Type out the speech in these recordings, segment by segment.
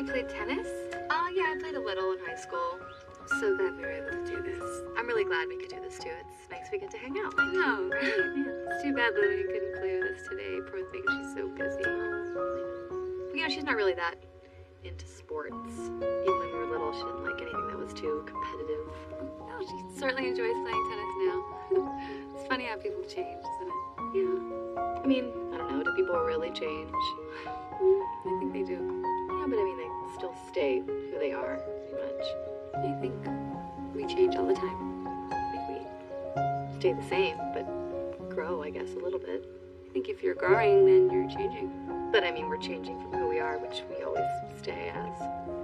you played tennis? Uh, yeah, I played a little in high school. I'm so glad we were able to do this. I'm really glad we could do this too. It's nice we get to hang out. I know, right? Yeah. It's too bad Lily couldn't play with us today. Poor thing, she's so busy. But You know, she's not really that into sports. Even when we were little, she didn't like anything that was too competitive. No, she certainly enjoys playing tennis now. it's funny how people change, isn't it? Yeah. I mean, I don't know. Do people really change? I think they do. Stay who they are, pretty much. I think we change all the time. I think we stay the same, but grow, I guess, a little bit. I think if you're growing, then you're changing. But I mean, we're changing from who we are, which we always stay as.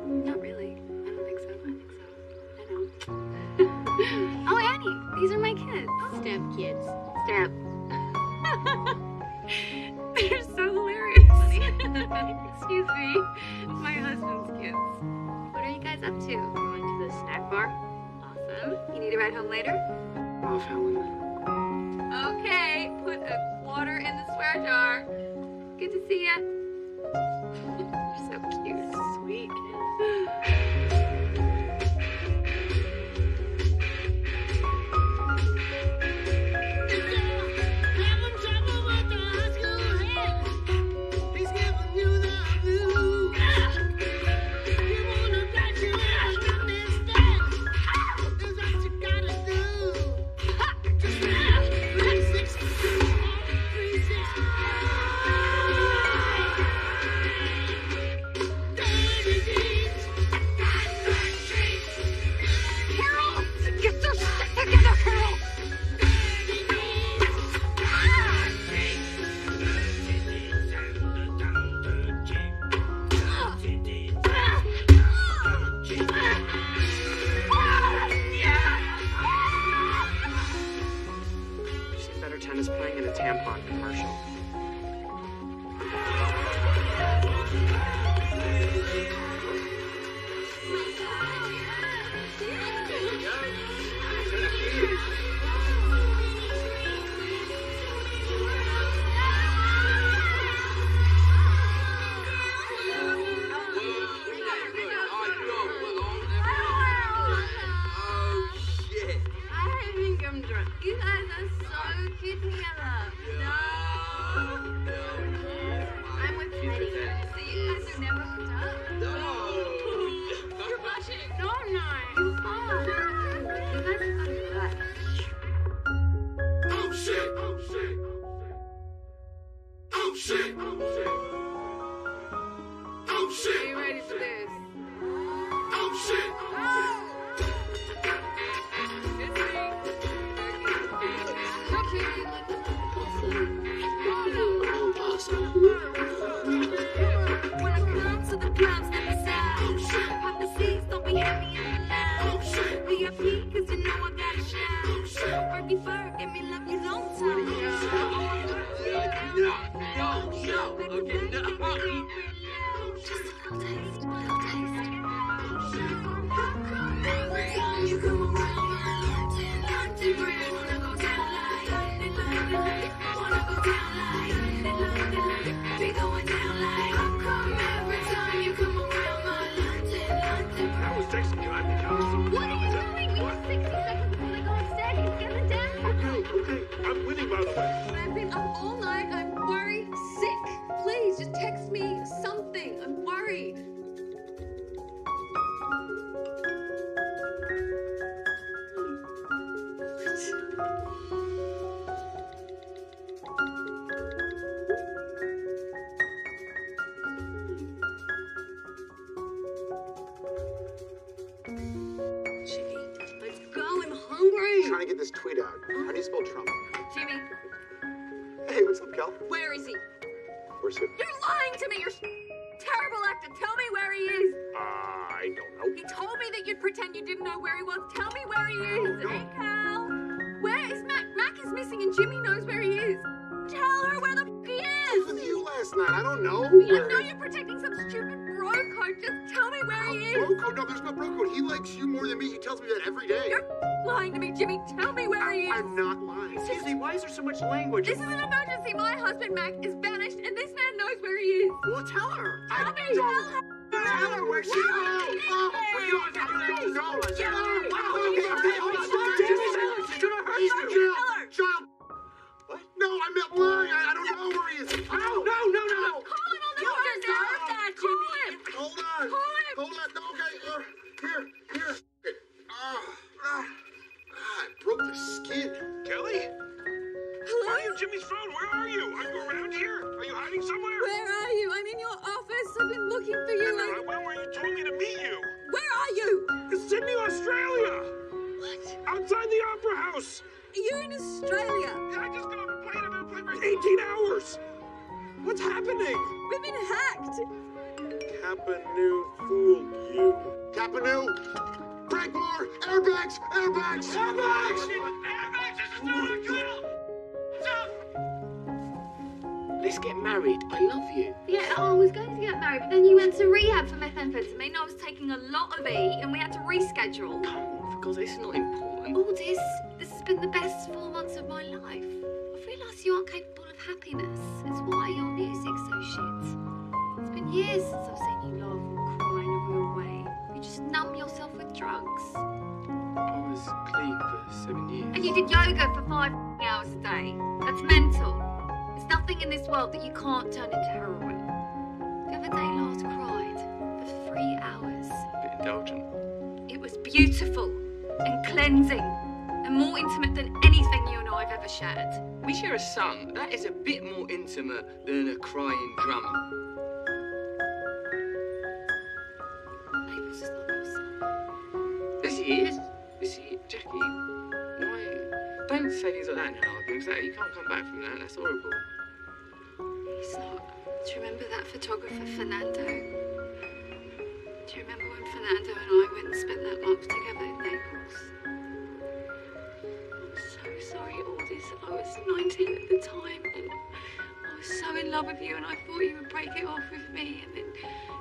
Not really. I don't think so. I think so. I know. oh, Annie, these are my kids. Step kids. Step. My husband's kids. What are you guys up to? Going to the snack bar. Awesome. You need a ride home later? Off, Helen. Okay, put a quarter in the swear jar. Good to see ya. Trying to get this tweet out. How do you spell Trump? Jimmy, Hey, what's up, Cal? where is he? Where's who? You're lying to me. You're terrible actor. Tell me where he is. Uh, I don't know. He told me that you'd pretend you didn't know where he was. Tell me where he is. No. Hey, Cal. Where is Mac? Mac is missing and Jimmy knows where he is. Tell her where the f- he was is. with you last night. I don't know. I where- know you're protecting some stupid bro. Just tell me where he is. Bro? No, there's no bro. He likes you more than me. He tells me that every day. You're lying to me, Jimmy. Tell me where he is. I'm not lying. Excuse me, why is there so much language? This is an emergency. My husband Mac is vanished, and this man knows where he is. Well, tell her. Tell I me. don't. Tell her. tell her where she is. Oh, Well, you don't have to no, do no, this. no. Wow. Okay, okay, hold on. She's gonna hurt He's you. in jail. Child. What? No, I'm not lying. House. You're in Australia. Yeah, I just got on a plane. I've been on a plane for 18 hours. What's happening? We've been hacked. Kapanu fooled you. Capanu. Frank Moore. Airbags. Airbags. Airbags. Airbags, this is not a drill. Let's get married. I love you. Yeah, oh, I was going to get married, but then you went to rehab for methamphetamine. I was taking a lot of E, and we had to reschedule. Come on, for God's sake, it's not important. All this, this has been the best four months of my life. I've realised you aren't capable of happiness. It's why your music's so shit. It's been years since I've seen you laugh or cry in a real way. You just numb yourself with drugs. I was clean for seven years. And you did yoga for five hours a day. That's mental. There's nothing in this world that you can't turn into heroin. The other day, Lars cried for three hours. A bit indulgent. It was beautiful and cleansing and more intimate than anything you and I have ever shared. We share a son. That is a bit more intimate than a crying drummer. Naples is not your son. Yes, he is. Yes, he. Jackie, why? Don't say things like that now, because that, you can't come back from that. That's horrible. He's not. Do you remember that photographer, Fernando? Do you remember Fernando and I went and spent that month together in Naples? I'm so sorry, Aldous. I was 19 at the time and I was so in love with you and I thought you would break it off with me and then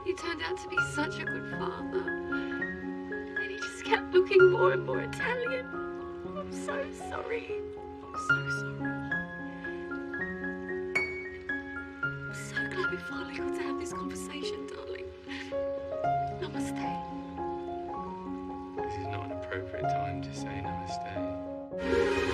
you turned out to be such a good father. And then he just kept looking more and more Italian. I'm so sorry. I'm so sorry. I'm so glad we finally got to have this conversation, darling. Namaste. This is not an appropriate time to say namaste.